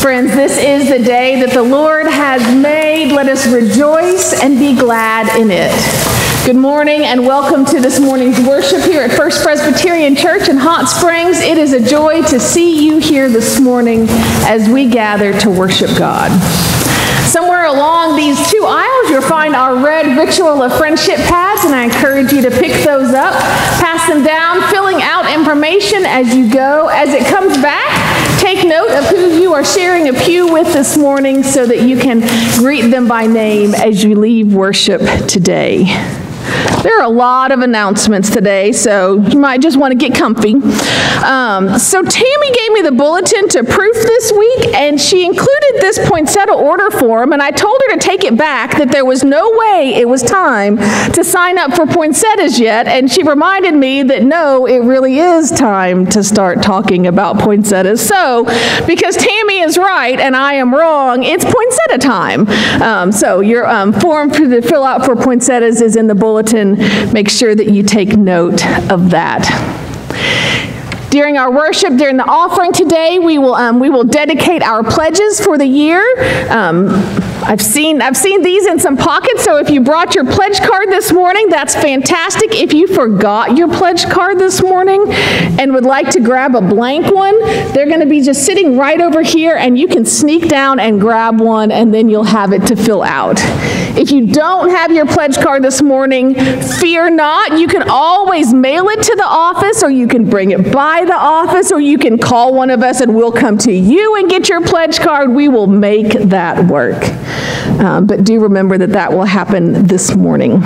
Friends, this is the day that the Lord has made. Let us rejoice and be glad in it. Good morning and welcome to this morning's worship here at First Presbyterian Church in Hot Springs. It is a joy to see you here this morning as we gather to worship God. Somewhere along these two aisles, you'll find our red Ritual of Friendship pads, and I encourage you to pick those up, pass them down, filling out information as you go. As it comes back, note of who you are sharing a pew with this morning so that you can greet them by name as you leave worship today. There are a lot of announcements today, so you might just want to get comfy. Um, so Tammy gave me the bulletin to proof this week, and she included this poinsettia order form, and I told her to take it back that there was no way it was time to sign up for poinsettias yet, and she reminded me that no, it really is time to start talking about poinsettias. So, because Tammy is right and I am wrong, it's poinsettia time. Um, so your um, form to fill out for poinsettias is in the bulletin make sure that you take note of that. During our worship, during the offering today, we will, um, we will dedicate our pledges for the year. Um, I've seen, I've seen these in some pockets, so if you brought your pledge card this morning, that's fantastic. If you forgot your pledge card this morning and would like to grab a blank one, they're going to be just sitting right over here, and you can sneak down and grab one, and then you'll have it to fill out. If you don't have your pledge card this morning, fear not. You can always mail it to the office, or you can bring it by the office, or you can call one of us and we'll come to you and get your pledge card. We will make that work. Um, but do remember that that will happen this morning.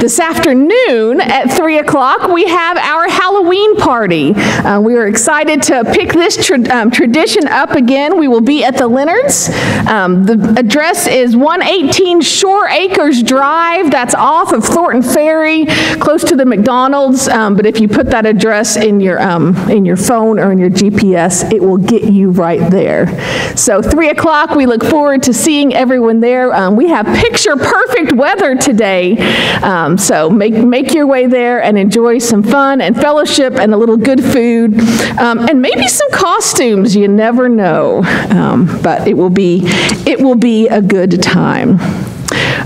This afternoon at 3 o'clock, we have our Halloween party. Uh, we are excited to pick this tra um, tradition up again. We will be at the Leonards. Um, the address is 118 Shore Acres Drive. That's off of Thornton Ferry, close to the McDonald's. Um, but if you put that address in your, um, in your phone or in your GPS, it will get you right there. So 3 o'clock, we look forward to seeing everyone there. Um, we have picture perfect weather today. Um, so make, make your way there and enjoy some fun and fellowship and a little good food um, and maybe some costumes. You never know. Um, but it will be it will be a good time.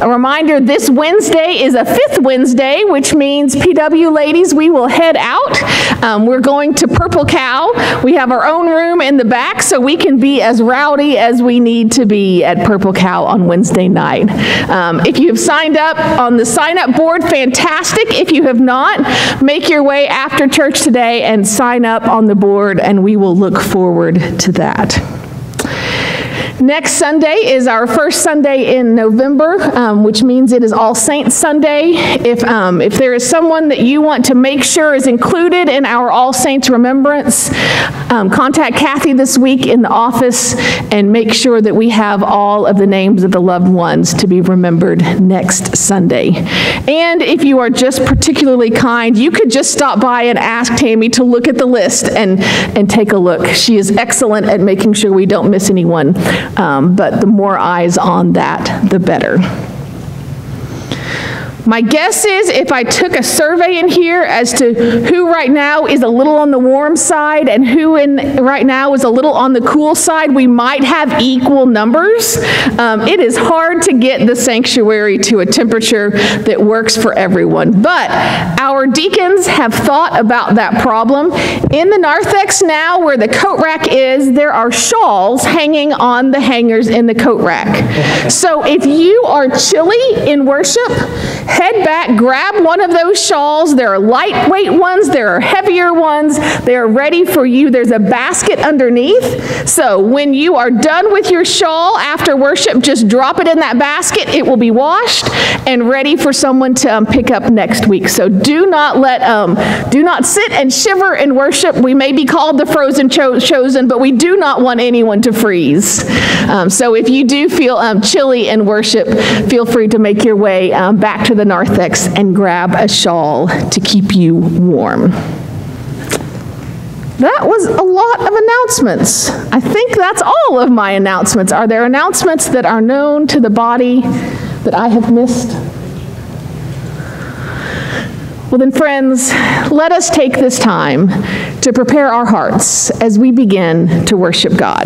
A reminder this Wednesday is a fifth Wednesday, which means PW ladies, we will head out. Um, we're going to Purple Cow. We have our own room in the back so we can be as rowdy as we need to be at Purple Cow on Wednesday night. Um, if you have signed up on the sign up board, fantastic. If you have not, make your way after church today and sign up on the board, and we will look forward to that. Next Sunday is our first Sunday in November, um, which means it is All Saints Sunday. If, um, if there is someone that you want to make sure is included in our All Saints remembrance, um, contact Kathy this week in the office and make sure that we have all of the names of the loved ones to be remembered next Sunday. And if you are just particularly kind, you could just stop by and ask Tammy to look at the list and, and take a look. She is excellent at making sure we don't miss anyone. Um, but the more eyes on that, the better. My guess is if I took a survey in here as to who right now is a little on the warm side and who in right now is a little on the cool side, we might have equal numbers. Um, it is hard to get the sanctuary to a temperature that works for everyone. But our deacons have thought about that problem. In the narthex now, where the coat rack is, there are shawls hanging on the hangers in the coat rack. So if you are chilly in worship, head back, grab one of those shawls. There are lightweight ones, there are heavier ones. They are ready for you. There's a basket underneath. So when you are done with your shawl after worship, just drop it in that basket. It will be washed and ready for someone to um, pick up next week. So do not let, um, do not sit and shiver in worship. We may be called the frozen cho chosen, but we do not want anyone to freeze. Um, so if you do feel um, chilly in worship, feel free to make your way um, back to the narthex and grab a shawl to keep you warm. That was a lot of announcements. I think that's all of my announcements. Are there announcements that are known to the body that I have missed? Well, then, friends, let us take this time to prepare our hearts as we begin to worship God.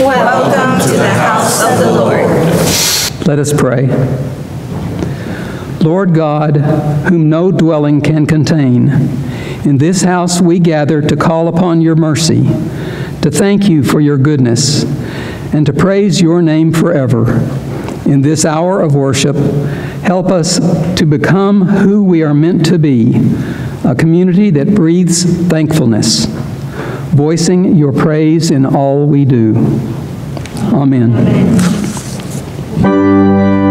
Welcome to the house of the Lord. Let us pray. Lord God, whom no dwelling can contain, in this house we gather to call upon your mercy to thank you for your goodness, and to praise your name forever. In this hour of worship, help us to become who we are meant to be a community that breathes thankfulness, voicing your praise in all we do. Amen. Amen.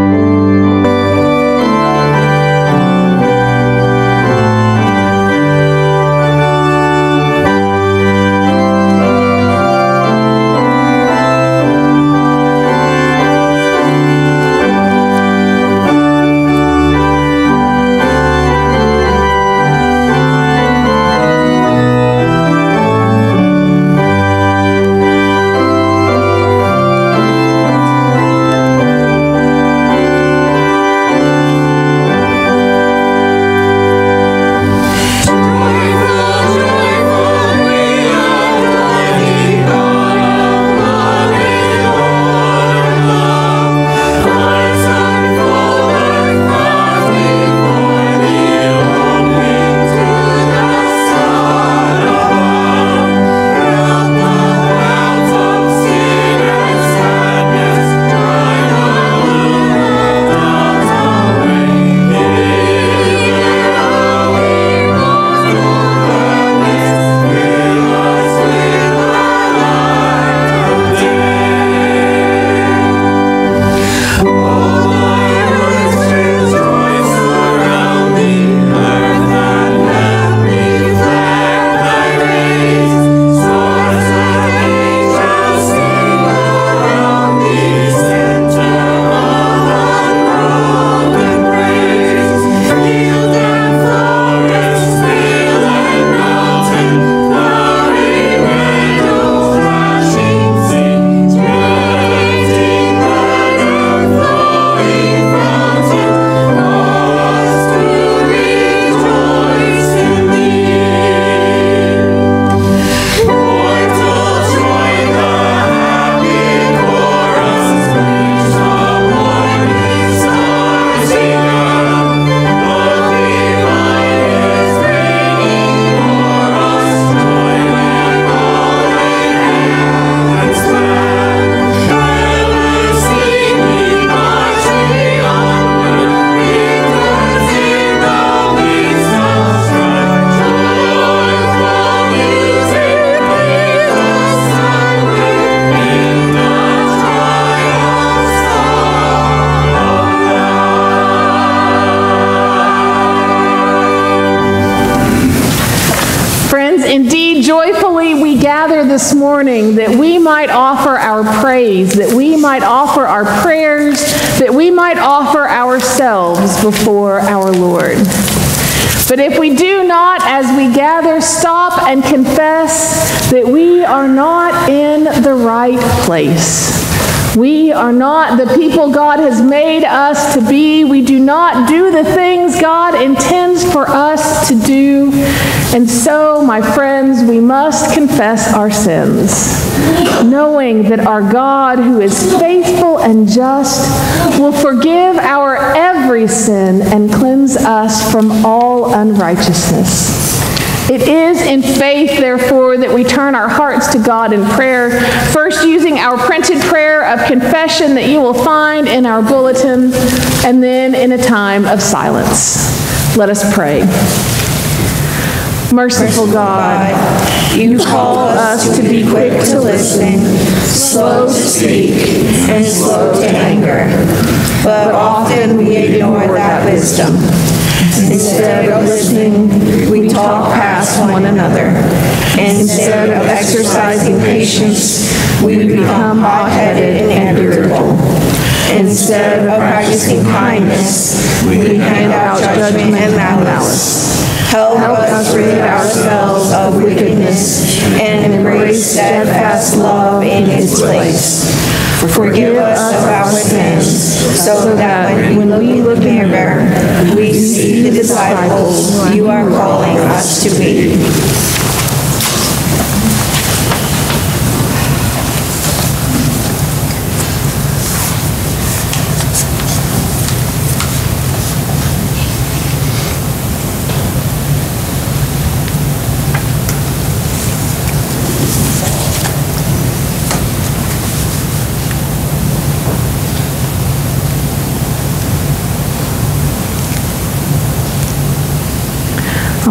Sins, knowing that our God, who is faithful and just, will forgive our every sin and cleanse us from all unrighteousness. It is in faith, therefore, that we turn our hearts to God in prayer, first using our printed prayer of confession that you will find in our bulletin, and then in a time of silence. Let us pray. Merciful God, you call us to be quick to listen, slow to speak, and slow to anger. But often we ignore that wisdom. Instead of listening, we talk past one another. Instead of exercising patience, we become hot-headed and irritable. Instead of practicing kindness, we hand out judgment and malice. Help us rid ourselves of wickedness and embrace steadfast love in its place. Forgive us of our sins, so that when we look in the mirror, we see the disciples you are calling us to be.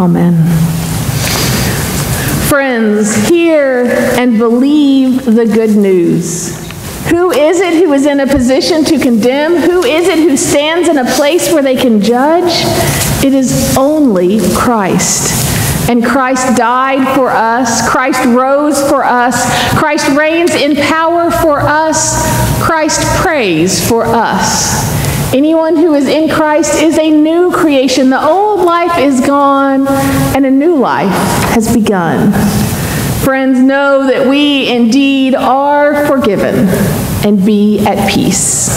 Amen. Friends, hear and believe the good news. Who is it who is in a position to condemn? Who is it who stands in a place where they can judge? It is only Christ. And Christ died for us. Christ rose for us. Christ reigns in power for us. Christ prays for us. Anyone who is in Christ is a new creation. The old life is gone and a new life has begun. Friends, know that we indeed are forgiven and be at peace.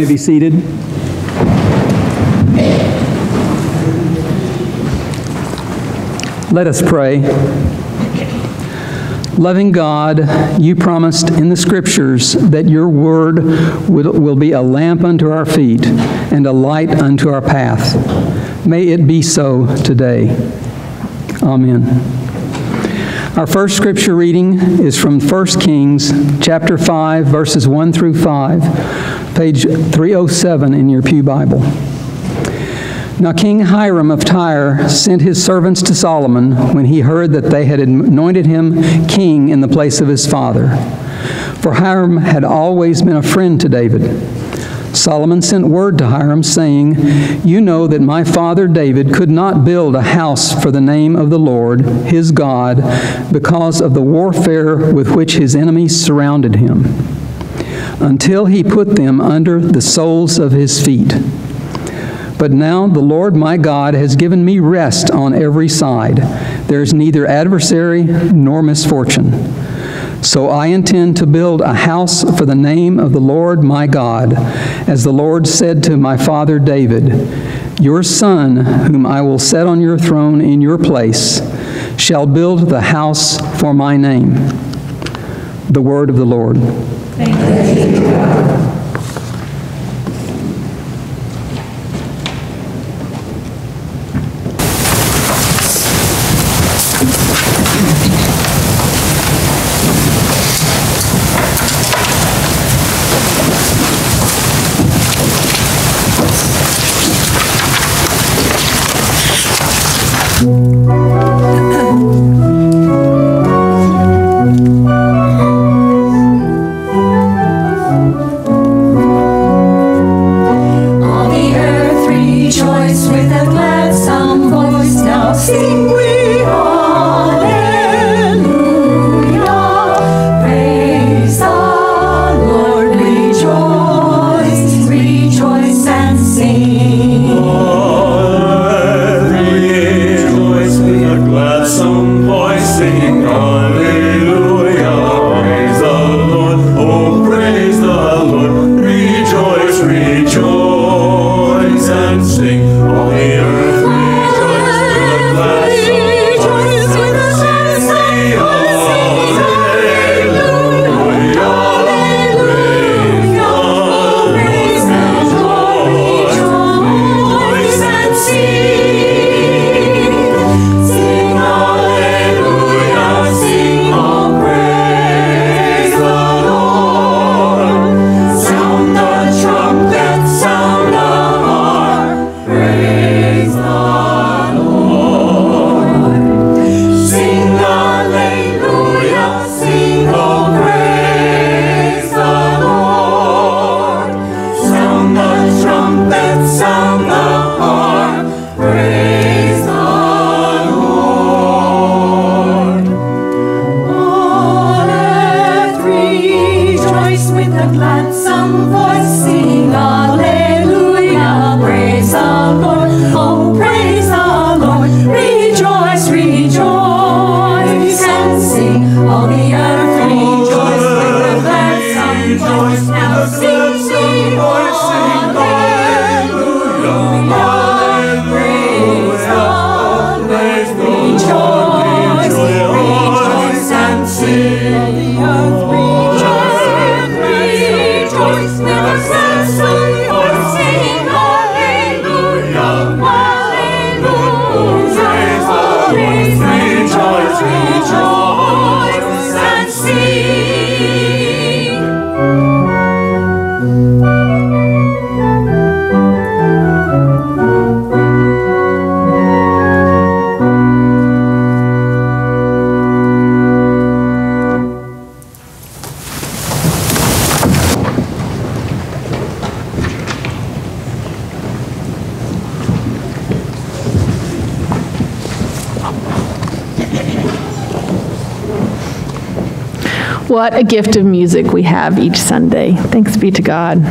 May be seated. Let us pray. Loving God, you promised in the Scriptures that your word will, will be a lamp unto our feet and a light unto our path. May it be so today. Amen. Our first scripture reading is from 1 Kings chapter 5 verses 1 through 5, page 307 in your Pew Bible. Now King Hiram of Tyre sent his servants to Solomon when he heard that they had anointed him king in the place of his father. For Hiram had always been a friend to David. Solomon sent word to Hiram, saying, You know that my father David could not build a house for the name of the Lord, his God, because of the warfare with which his enemies surrounded him, until he put them under the soles of his feet. But now the Lord my God has given me rest on every side. There is neither adversary nor misfortune. So I intend to build a house for the name of the Lord my God, as the Lord said to my father David, Your son, whom I will set on your throne in your place, shall build the house for my name. The word of the Lord. All What a gift of music we have each Sunday. Thanks be to God.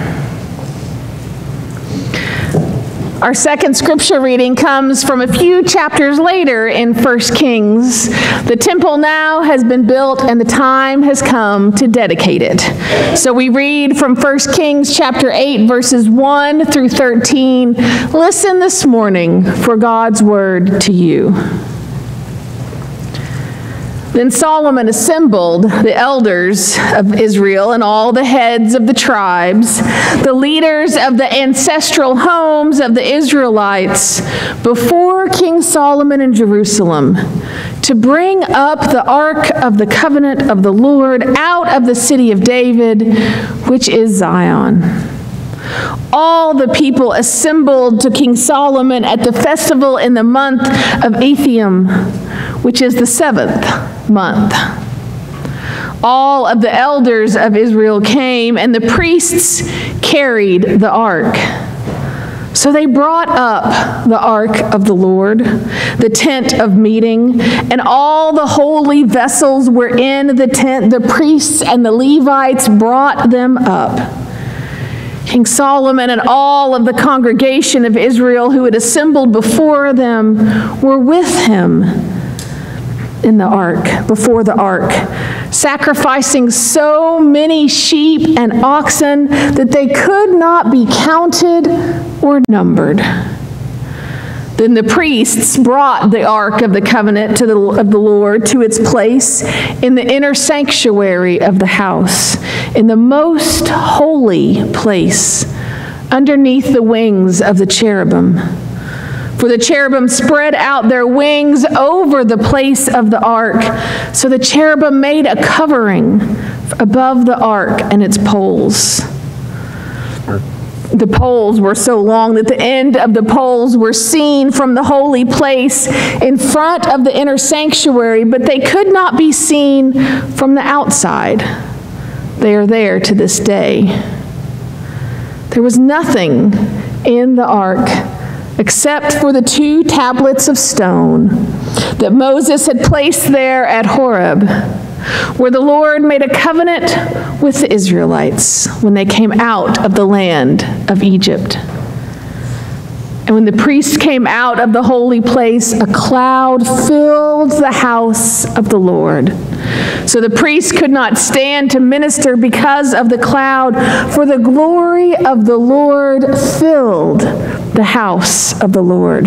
Our second scripture reading comes from a few chapters later in 1 Kings. The temple now has been built and the time has come to dedicate it. So we read from 1 Kings chapter 8 verses 1 through 13. Listen this morning for God's word to you. Then Solomon assembled the elders of Israel and all the heads of the tribes, the leaders of the ancestral homes of the Israelites, before King Solomon in Jerusalem, to bring up the ark of the covenant of the Lord out of the city of David, which is Zion. All the people assembled to King Solomon at the festival in the month of Ethanim, which is the seventh month. All of the elders of Israel came, and the priests carried the ark. So they brought up the ark of the Lord, the tent of meeting, and all the holy vessels were in the tent. The priests and the Levites brought them up. King Solomon and all of the congregation of Israel who had assembled before them were with him in the ark, before the ark, sacrificing so many sheep and oxen that they could not be counted or numbered. Then the priests brought the ark of the covenant to the, of the Lord to its place in the inner sanctuary of the house, in the most holy place, underneath the wings of the cherubim. For the cherubim spread out their wings over the place of the ark. So the cherubim made a covering above the ark and its poles. The poles were so long that the end of the poles were seen from the holy place in front of the inner sanctuary, but they could not be seen from the outside. They are there to this day. There was nothing in the ark except for the two tablets of stone that Moses had placed there at Horeb, where the Lord made a covenant with the Israelites when they came out of the land of Egypt. And when the priests came out of the holy place, a cloud filled the house of the Lord. So the priests could not stand to minister because of the cloud, for the glory of the Lord filled the house of the Lord.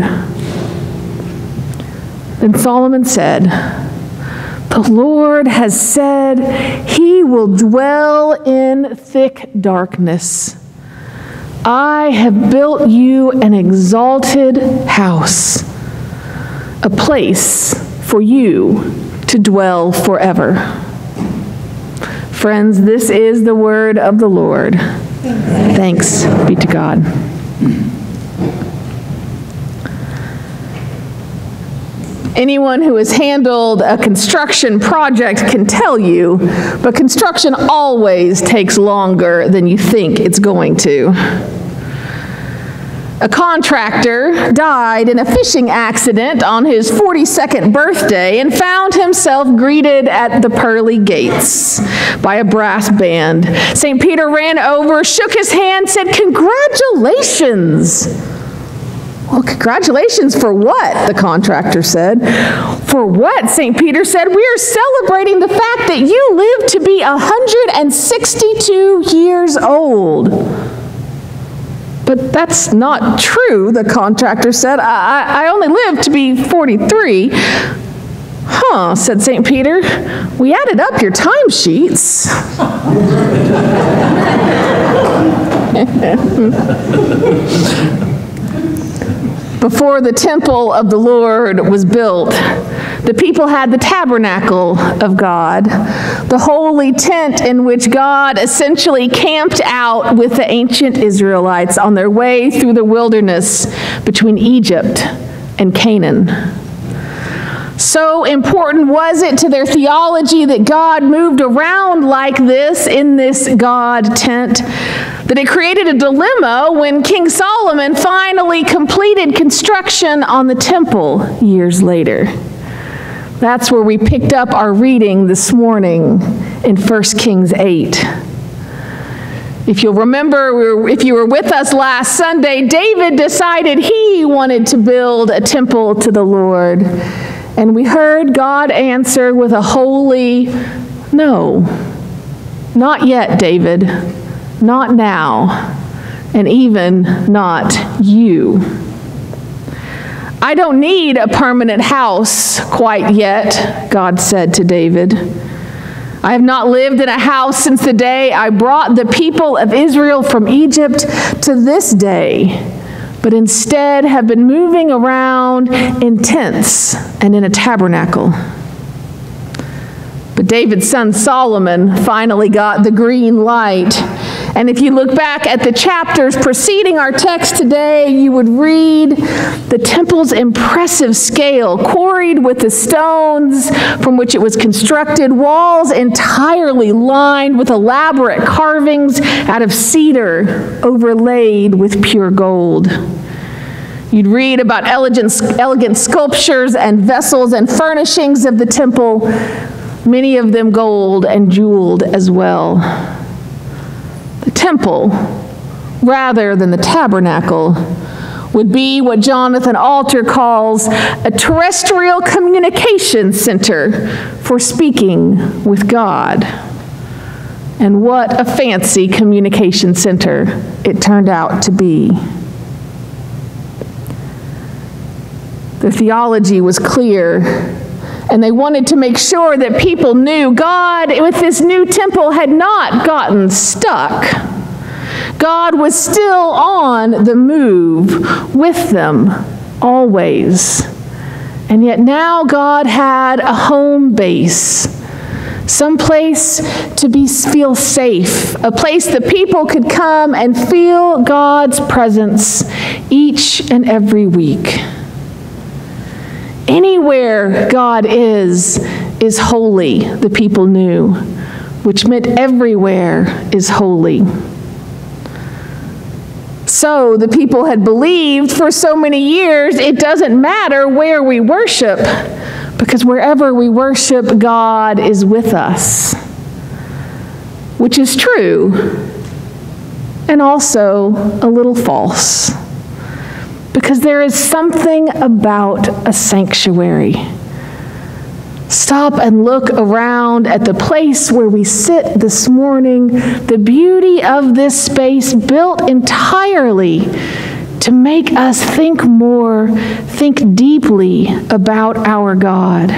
Then Solomon said, The Lord has said, He will dwell in thick darkness. I have built you an exalted house, a place for you to dwell forever. Friends, this is the word of the Lord. Thanks be to God. Anyone who has handled a construction project can tell you, but construction always takes longer than you think it's going to. A contractor died in a fishing accident on his 42nd birthday and found himself greeted at the pearly gates by a brass band. St. Peter ran over, shook his hand, said, Congratulations! Well, congratulations for what? The contractor said. For what? St. Peter said. We are celebrating the fact that you lived to be 162 years old. But that's not true, the contractor said. I, I only lived to be 43. Huh, said St. Peter. We added up your timesheets. Before the temple of the Lord was built, The people had the tabernacle of God, the holy tent in which God essentially camped out with the ancient Israelites on their way through the wilderness between Egypt and Canaan. So important was it to their theology that God moved around like this in this God tent that it created a dilemma when King Solomon finally completed construction on the temple years later. That's where we picked up our reading this morning in 1 Kings 8. If you'll remember, if you were with us last Sunday, David decided he wanted to build a temple to the Lord. And we heard God answer with a holy no. Not yet, David. Not now. And even not you. I don't need a permanent house quite yet, God said to David. I have not lived in a house since the day I brought the people of Israel from Egypt to this day but instead have been moving around in tents and in a tabernacle. But David's son Solomon finally got the green light and if you look back at the chapters preceding our text today, you would read the temple's impressive scale, quarried with the stones from which it was constructed, walls entirely lined with elaborate carvings out of cedar overlaid with pure gold. You'd read about elegant, elegant sculptures and vessels and furnishings of the temple, many of them gold and jeweled as well temple rather than the tabernacle would be what Jonathan Alter calls a terrestrial communication center for speaking with God. And what a fancy communication center it turned out to be. The theology was clear and they wanted to make sure that people knew God, with this new temple, had not gotten stuck. God was still on the move with them always. And yet now God had a home base, some place to be, feel safe, a place that people could come and feel God's presence each and every week. Anywhere God is, is holy, the people knew, which meant everywhere is holy. So the people had believed for so many years it doesn't matter where we worship, because wherever we worship, God is with us, which is true and also a little false because there is something about a sanctuary. Stop and look around at the place where we sit this morning, the beauty of this space built entirely to make us think more, think deeply about our God.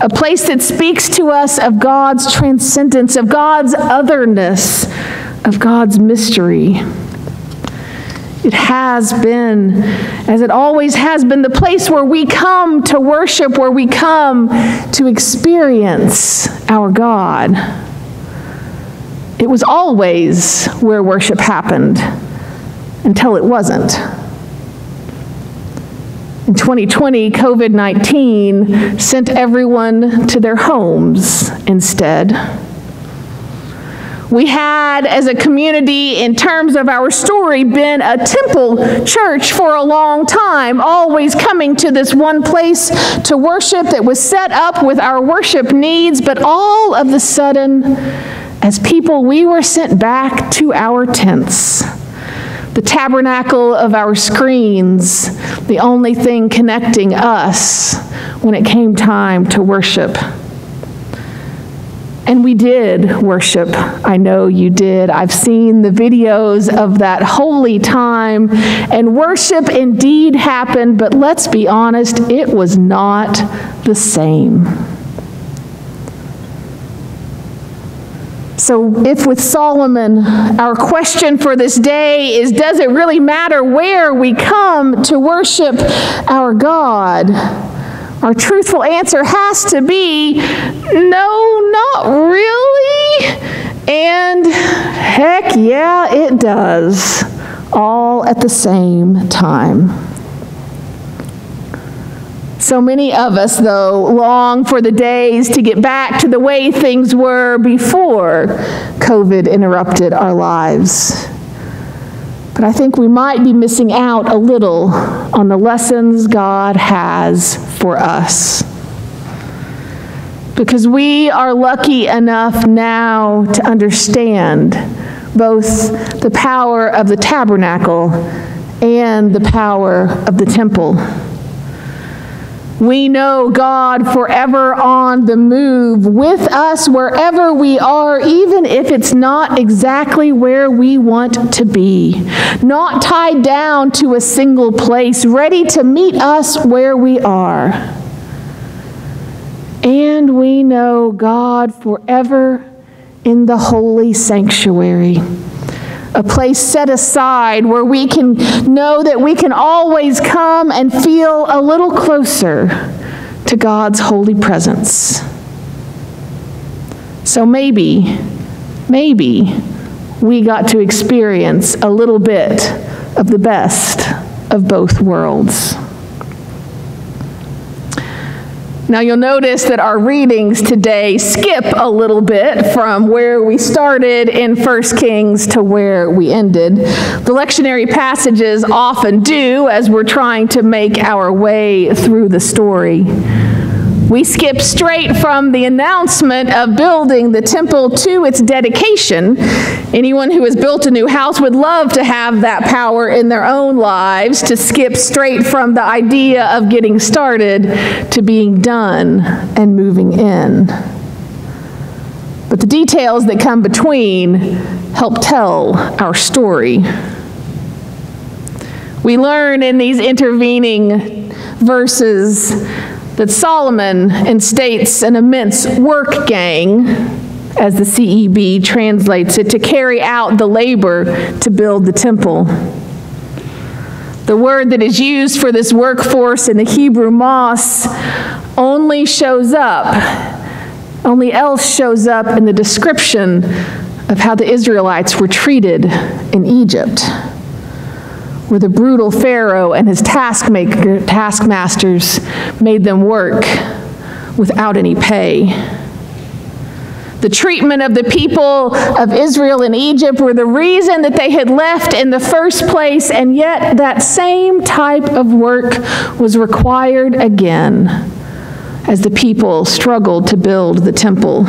A place that speaks to us of God's transcendence, of God's otherness, of God's mystery. It has been, as it always has been, the place where we come to worship, where we come to experience our God. It was always where worship happened until it wasn't. In 2020, COVID 19 sent everyone to their homes instead we had, as a community, in terms of our story, been a temple church for a long time, always coming to this one place to worship that was set up with our worship needs. But all of a sudden, as people, we were sent back to our tents. The tabernacle of our screens, the only thing connecting us when it came time to worship. And we did worship. I know you did. I've seen the videos of that holy time, and worship indeed happened, but let's be honest, it was not the same. So, if with Solomon, our question for this day is Does it really matter where we come to worship our God? Our truthful answer has to be no, not really. And heck yeah, it does. All at the same time. So many of us, though, long for the days to get back to the way things were before COVID interrupted our lives. But I think we might be missing out a little on the lessons God has for us. Because we are lucky enough now to understand both the power of the tabernacle and the power of the temple. We know God forever on the move with us wherever we are, even if it's not exactly where we want to be. Not tied down to a single place, ready to meet us where we are. And we know God forever in the holy sanctuary a place set aside where we can know that we can always come and feel a little closer to God's holy presence. So maybe, maybe we got to experience a little bit of the best of both worlds. Now you'll notice that our readings today skip a little bit from where we started in 1 Kings to where we ended. The lectionary passages often do as we're trying to make our way through the story. We skip straight from the announcement of building the temple to its dedication. Anyone who has built a new house would love to have that power in their own lives to skip straight from the idea of getting started to being done and moving in. But the details that come between help tell our story. We learn in these intervening verses that Solomon instates an immense work gang, as the CEB translates it, to carry out the labor to build the temple. The word that is used for this workforce in the Hebrew mos only shows up, only else shows up in the description of how the Israelites were treated in Egypt where the brutal Pharaoh and his taskmaker, taskmasters made them work without any pay. The treatment of the people of Israel in Egypt were the reason that they had left in the first place, and yet that same type of work was required again as the people struggled to build the temple.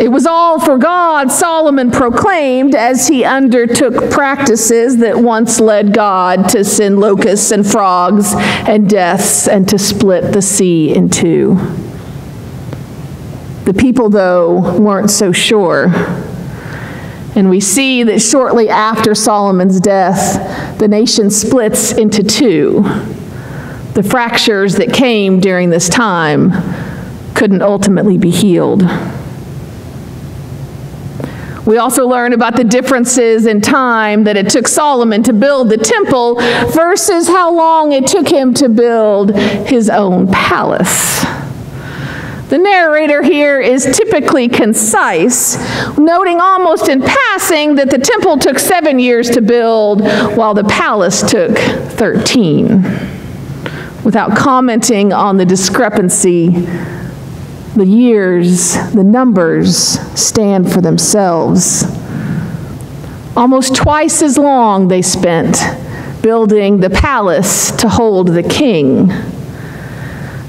It was all for God, Solomon proclaimed as he undertook practices that once led God to send locusts and frogs and deaths and to split the sea in two. The people, though, weren't so sure. And we see that shortly after Solomon's death, the nation splits into two. The fractures that came during this time couldn't ultimately be healed. We also learn about the differences in time that it took Solomon to build the temple versus how long it took him to build his own palace. The narrator here is typically concise, noting almost in passing that the temple took seven years to build, while the palace took 13, without commenting on the discrepancy the years, the numbers stand for themselves. Almost twice as long they spent building the palace to hold the king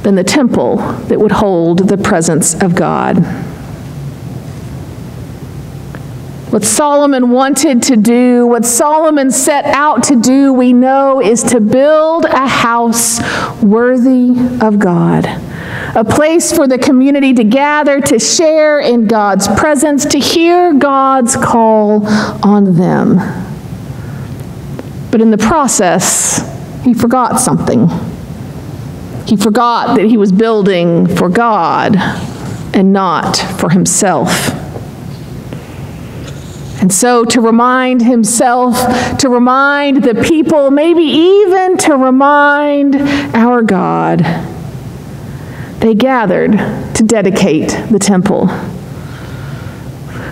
than the temple that would hold the presence of God. What Solomon wanted to do, what Solomon set out to do, we know is to build a house worthy of God a place for the community to gather, to share in God's presence, to hear God's call on them. But in the process, he forgot something. He forgot that he was building for God and not for himself. And so, to remind himself, to remind the people, maybe even to remind our God, they gathered to dedicate the temple.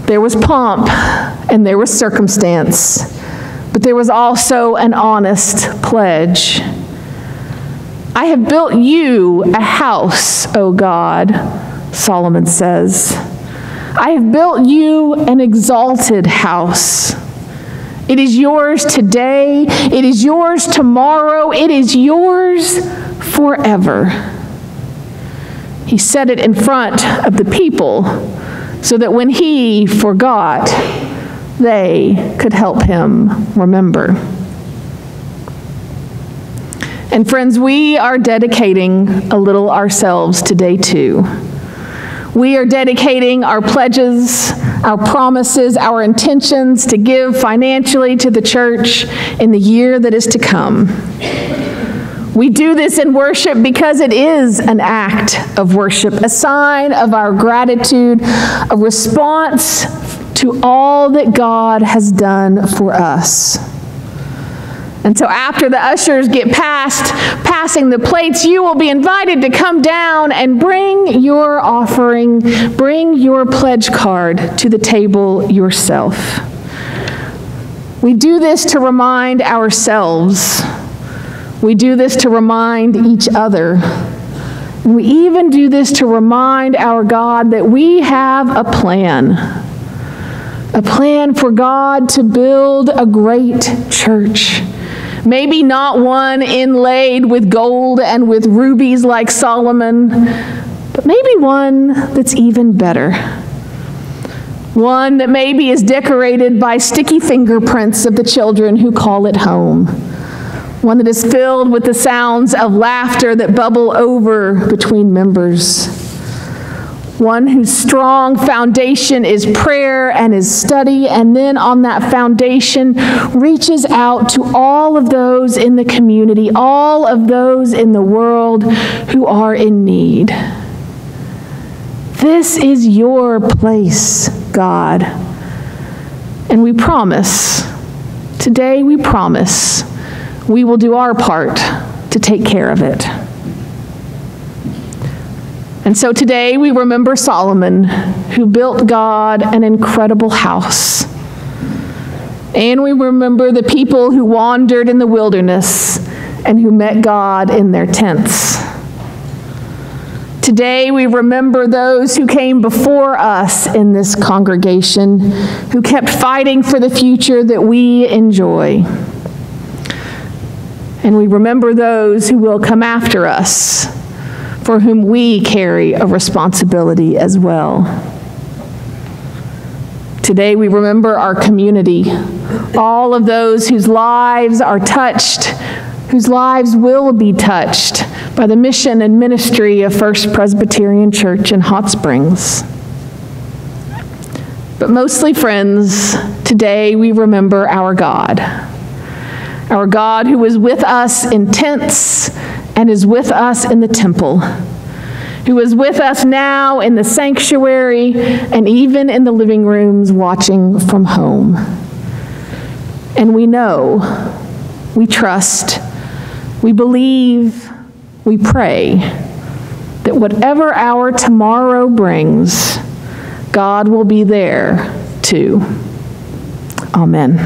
There was pomp and there was circumstance, but there was also an honest pledge. I have built you a house, O God, Solomon says. I have built you an exalted house. It is yours today, it is yours tomorrow, it is yours forever. He said it in front of the people so that when he forgot, they could help him remember. And friends, we are dedicating a little ourselves today too. We are dedicating our pledges, our promises, our intentions to give financially to the church in the year that is to come. We do this in worship because it is an act of worship, a sign of our gratitude, a response to all that God has done for us. And so after the ushers get past passing the plates, you will be invited to come down and bring your offering, bring your pledge card to the table yourself. We do this to remind ourselves. We do this to remind each other. We even do this to remind our God that we have a plan. A plan for God to build a great church Maybe not one inlaid with gold and with rubies like Solomon, but maybe one that's even better. One that maybe is decorated by sticky fingerprints of the children who call it home. One that is filled with the sounds of laughter that bubble over between members one whose strong foundation is prayer and is study, and then on that foundation reaches out to all of those in the community, all of those in the world who are in need. This is your place, God. And we promise, today we promise, we will do our part to take care of it. And so today we remember Solomon, who built God an incredible house. And we remember the people who wandered in the wilderness and who met God in their tents. Today we remember those who came before us in this congregation, who kept fighting for the future that we enjoy. And we remember those who will come after us for whom we carry a responsibility as well. Today we remember our community, all of those whose lives are touched, whose lives will be touched by the mission and ministry of First Presbyterian Church in Hot Springs. But mostly, friends, today we remember our God. Our God who is with us in tents and is with us in the temple, who is with us now in the sanctuary and even in the living rooms watching from home. And we know, we trust, we believe, we pray that whatever our tomorrow brings, God will be there too. Amen.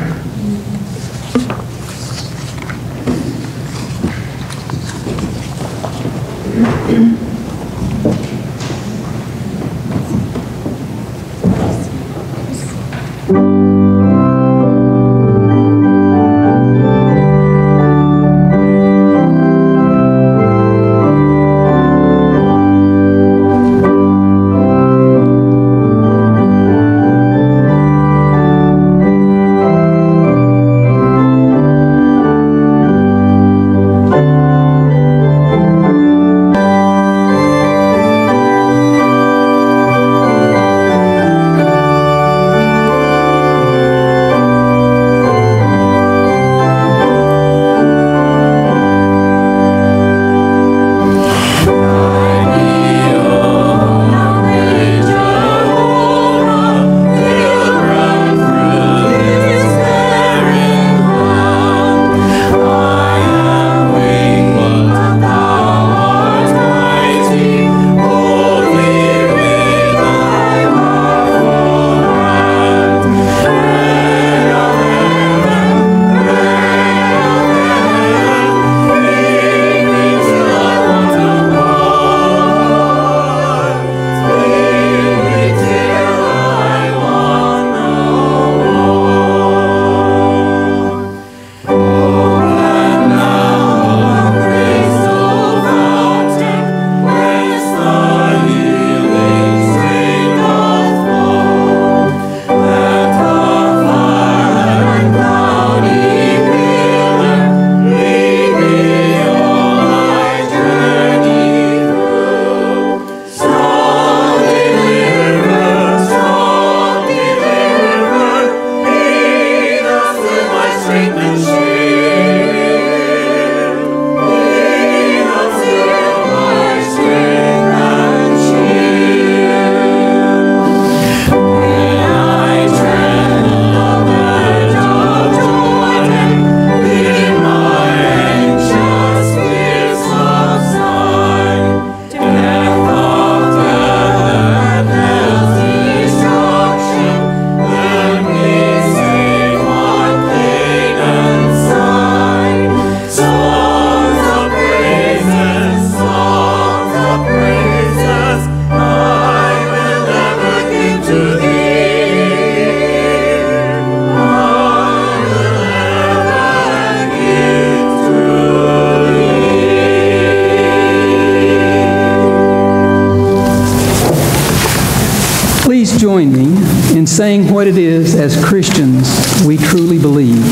Christians we truly believe,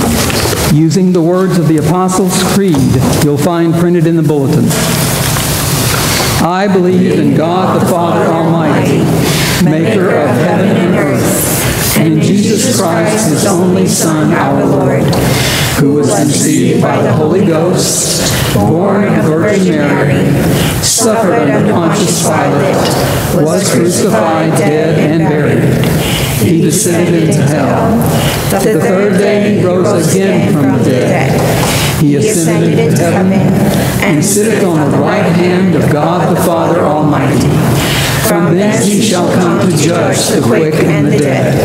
using the words of the Apostles' Creed you'll find printed in the bulletin. I believe in God the Father Almighty, maker of heaven and earth, and in Jesus Christ, his only Son, our Lord, who was conceived by the Holy Ghost, born of Virgin Mary, suffered under Pontius Pilate, was crucified, dead, descended into hell. The third day he rose again from the dead. He ascended into heaven and sitteth on the right hand of God the Father Almighty. From thence he shall come to judge the quick and the dead.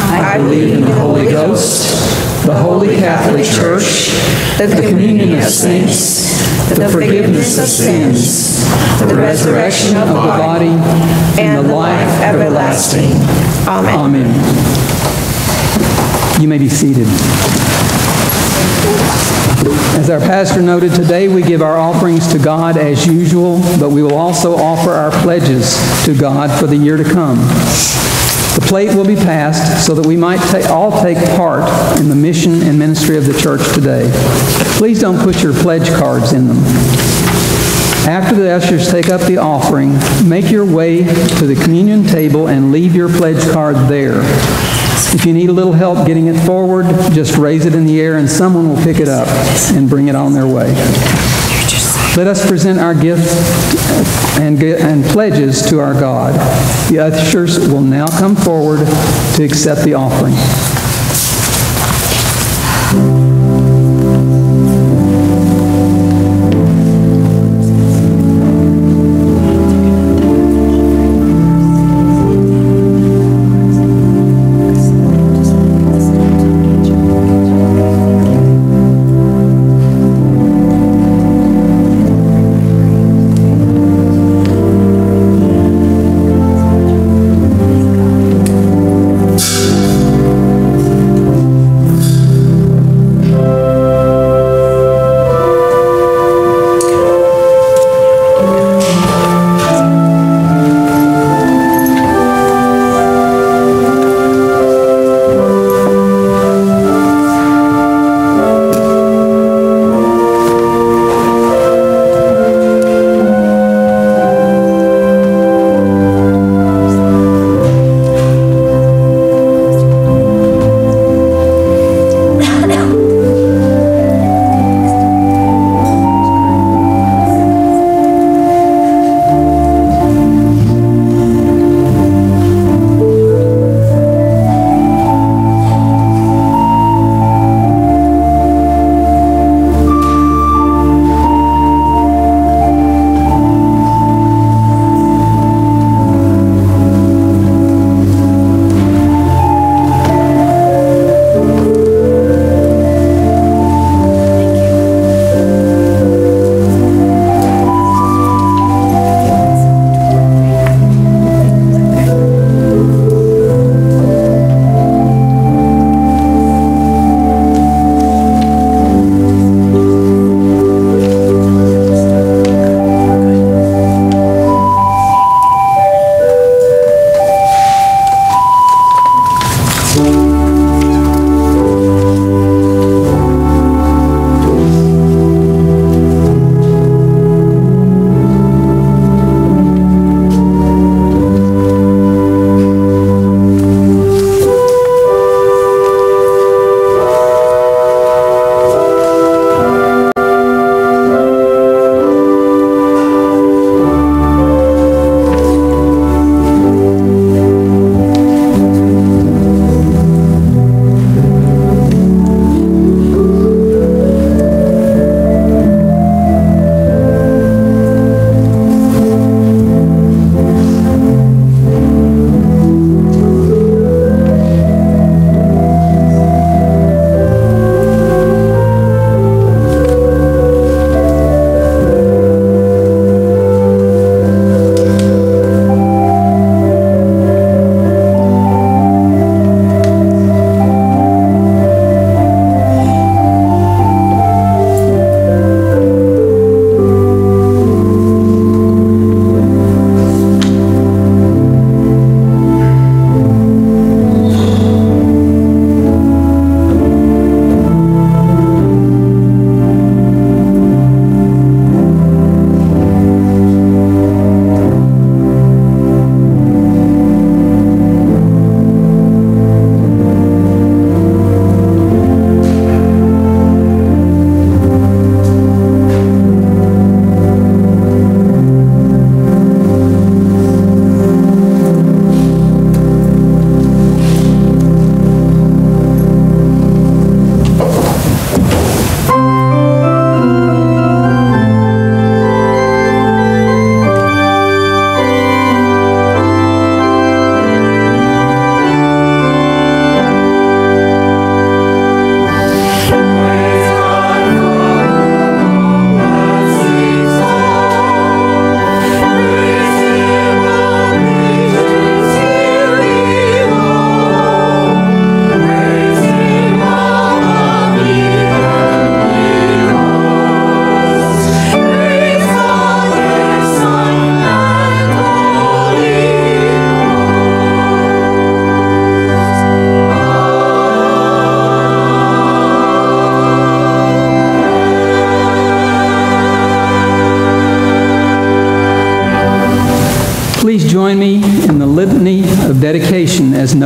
I believe in the Holy Ghost, the Holy Catholic Church, the communion of saints, the forgiveness of sins, the resurrection of the body, and the life everlasting. Amen. Amen. You may be seated. As our pastor noted today, we give our offerings to God as usual, but we will also offer our pledges to God for the year to come. Plate will be passed so that we might ta- all take part in the mission and ministry of the church today. Please don't put your pledge cards in them. After the ushers take up the offering, make your way to the communion table and leave your pledge card there. If you need a little help getting it forward, just raise it in the air and someone will pick it up and bring it on their way. Let us present our gifts and, and pledges to our God. The ushers will now come forward to accept the offering.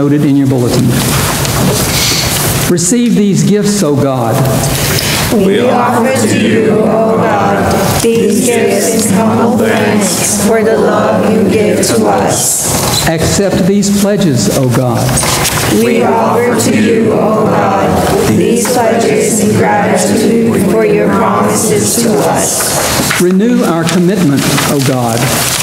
Noted in your bulletin. Receive these gifts, O God. We offer to you, O God, these gifts in humble thanks for the love you give to us. Accept these pledges, O God. We offer to you, O God, these pledges in gratitude for your promises to us. Renew our commitment, O God.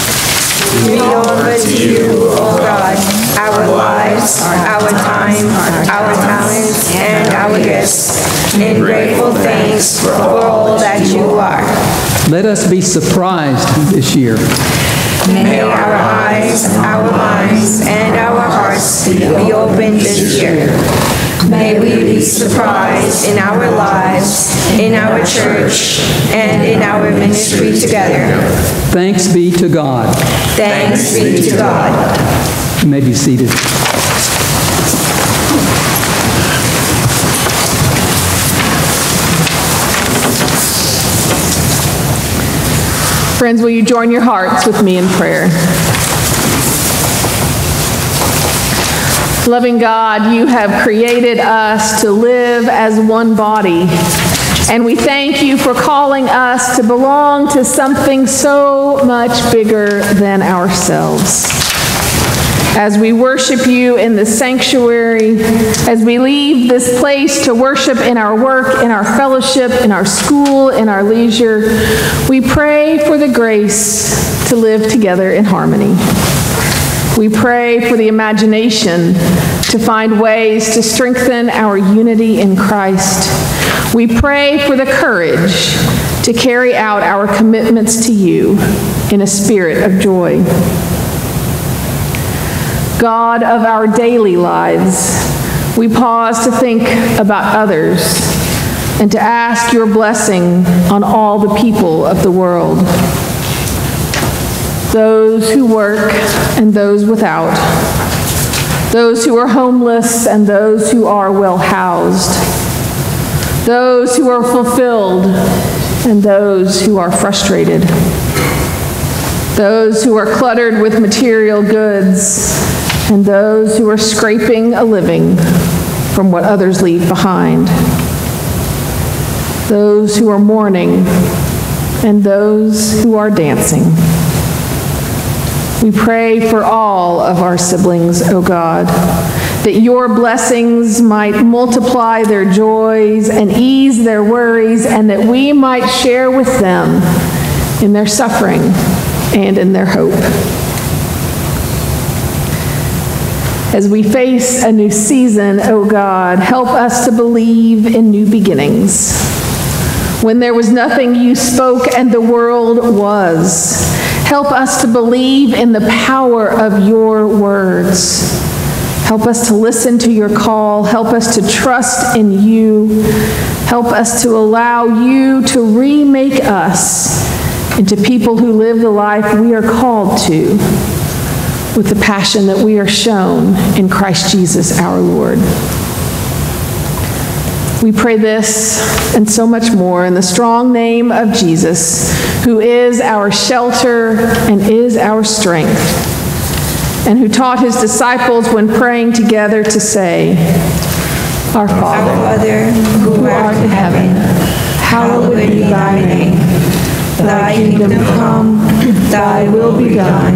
Thanks for all that you are. Let us be surprised this year. May our eyes, our minds, and our hearts be opened this year. May we be surprised in our lives, in our church, and in our ministry together. Thanks be to God. Thanks be to God. You may be seated. Friends, will you join your hearts with me in prayer? Loving God, you have created us to live as one body. And we thank you for calling us to belong to something so much bigger than ourselves. As we worship you in the sanctuary, as we leave this place to worship in our work, in our fellowship, in our school, in our leisure, we pray for the grace to live together in harmony. We pray for the imagination to find ways to strengthen our unity in Christ. We pray for the courage to carry out our commitments to you in a spirit of joy. God of our daily lives, we pause to think about others and to ask your blessing on all the people of the world. Those who work and those without, those who are homeless and those who are well housed, those who are fulfilled and those who are frustrated, those who are cluttered with material goods and those who are scraping a living from what others leave behind, those who are mourning and those who are dancing. We pray for all of our siblings, O God, that your blessings might multiply their joys and ease their worries, and that we might share with them in their suffering and in their hope. As we face a new season, O God, help us to believe in new beginnings. When there was nothing, you spoke and the world was. Help us to believe in the power of your words. Help us to listen to your call. Help us to trust in you. Help us to allow you to remake us into people who live the life we are called to with the passion that we are shown in Christ Jesus our Lord. We pray this and so much more in the strong name of Jesus, who is our shelter and is our strength, and who taught his disciples when praying together to say, Our Father, Our Father, who art in heaven, hallowed be thy name. Thy kingdom come, thy will be done,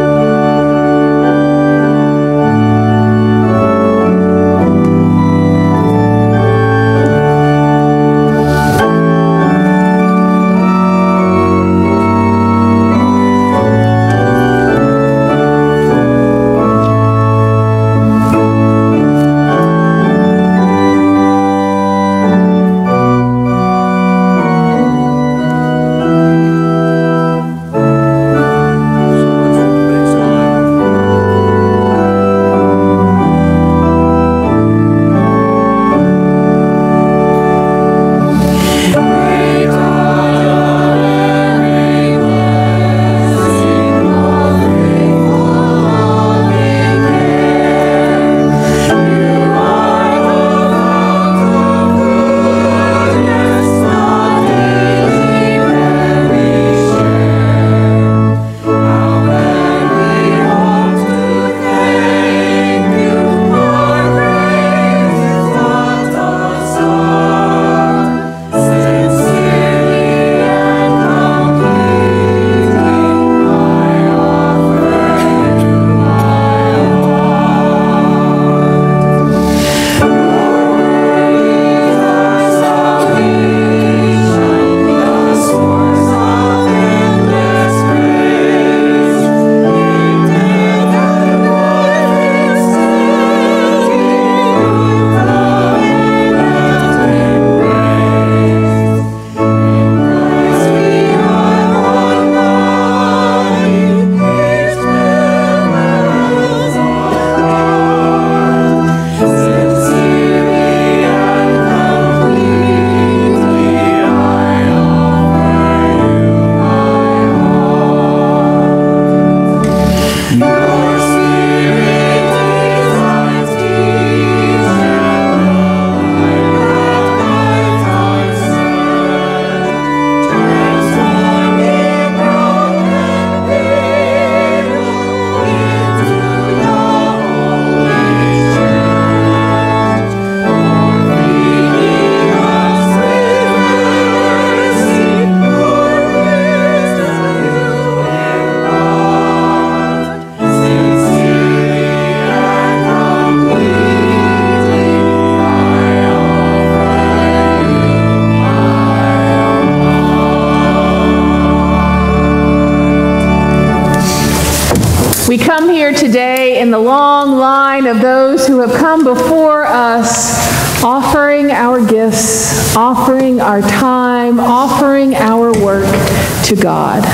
To God.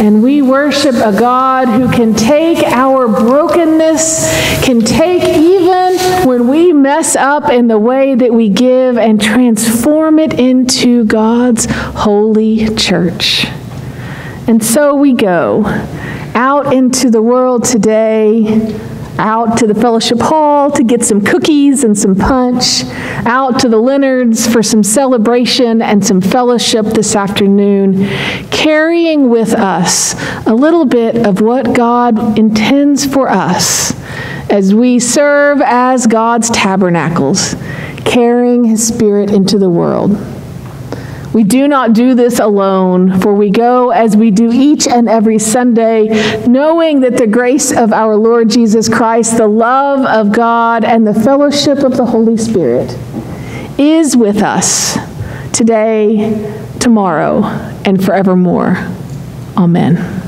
And we worship a God who can take our brokenness, can take even when we mess up in the way that we give and transform it into God's holy church. And so we go out into the world today out to the fellowship hall to get some cookies and some punch, out to the Leonards for some celebration and some fellowship this afternoon, carrying with us a little bit of what God intends for us as we serve as God's tabernacles, carrying His Spirit into the world. We do not do this alone, for we go as we do each and every Sunday, knowing that the grace of our Lord Jesus Christ, the love of God, and the fellowship of the Holy Spirit is with us today, tomorrow, and forevermore. Amen.